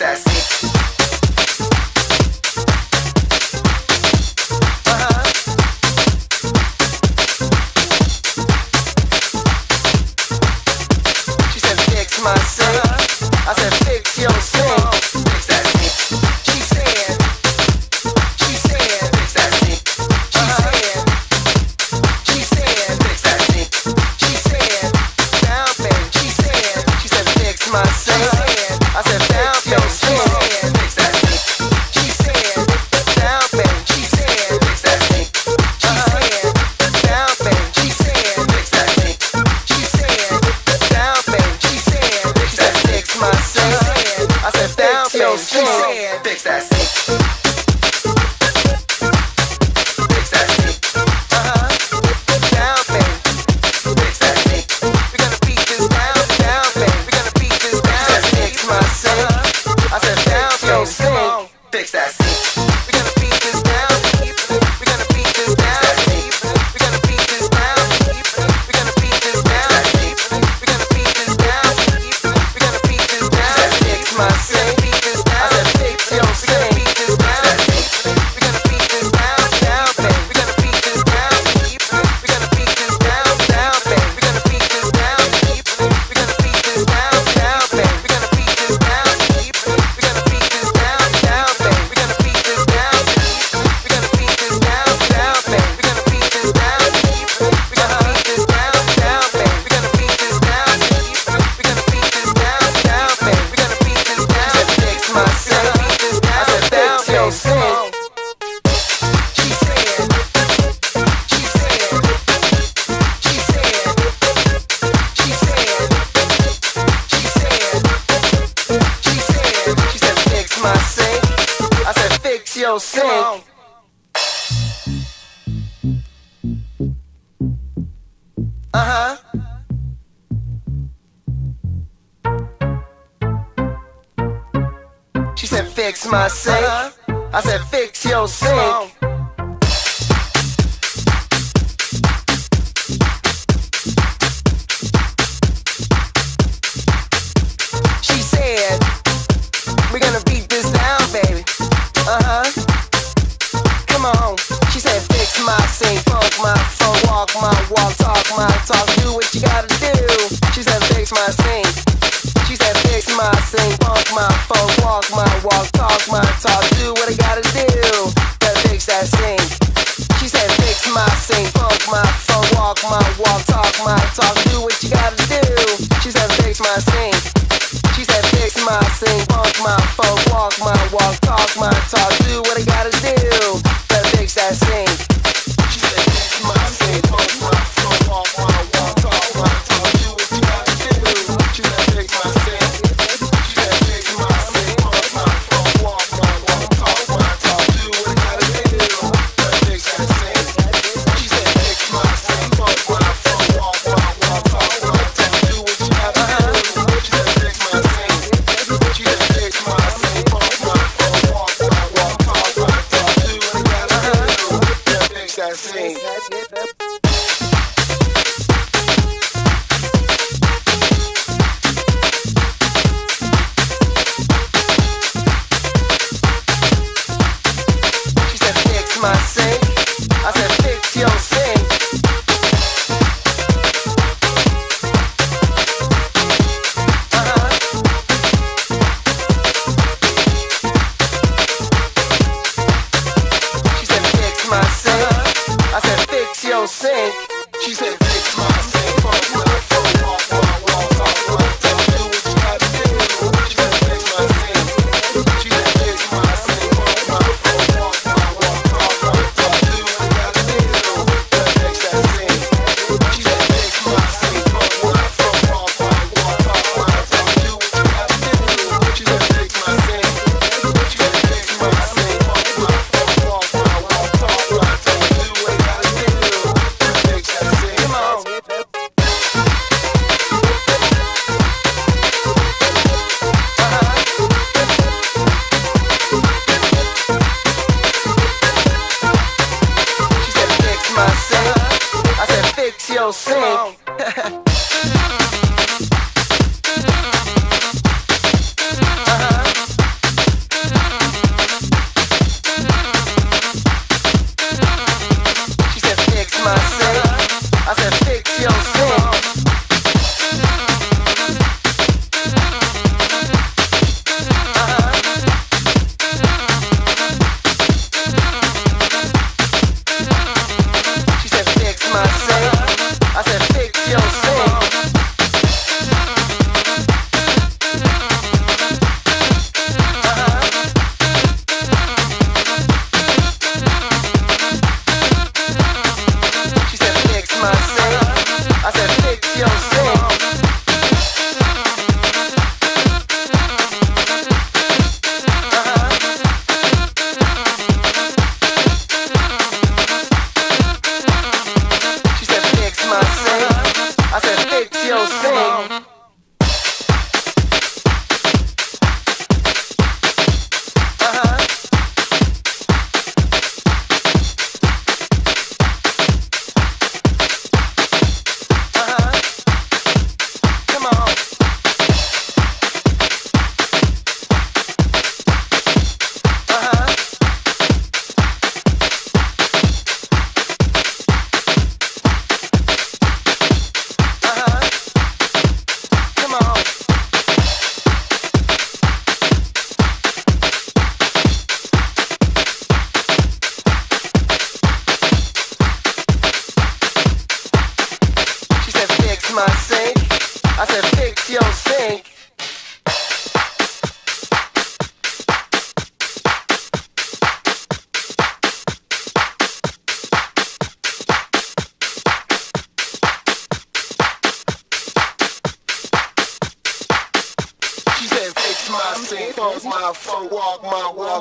success. Thank Come on. Uh huh. She said, fix my sink. Uh -huh. I said, fix your sink. walk my phone, walk my walk, talk my talk, do what you gotta do. She said fix my sink. She said fix my sink, walk my phone, walk my walk, talk my talk, do what I gotta do. Gotta fix that sink. She said fix my sink, walk my phone, walk my walk, talk my talk.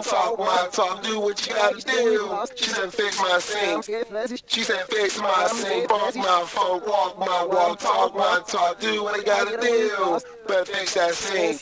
Talk my talk, do what you gotta do. She said fix my sink. She said fix my sink, funk my funk, walk my walk, talk my talk, do what I gotta do. But fix that sink.